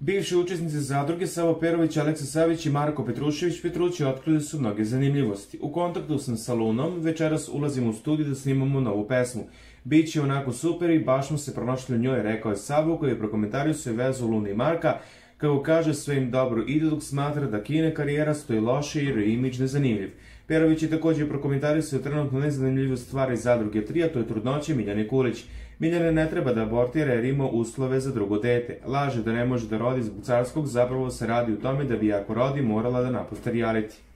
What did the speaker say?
Bivši učesnici zadruge Savo Perović, Aleksa Savić i Marko Petrušević Petrući otkrili su mnoge zanimljivosti. U kontaktu sam sa Lunom, večeras ulazimo u studiju da snimamo novu pesmu. Biće onako super i baš smo se pronašli u njoj, rekao je Savo koji je prokomentarisao vezu Lune i Marka, kako kaže sve im dobro smatra da kine karijera stoji loše jer je imidž nezanimljiv. Perović je takođe prokomentarisao trenutno nezanimljivu stvar iz zadruge 3, a to je trudnoće Miljane Kulić. Miljane ne treba da abortira jer ima uslove za drugo dete. Laže da ne može da rodi zbog carskog, zapravo se radi u tome da bi ako rodi morala da napuste reality.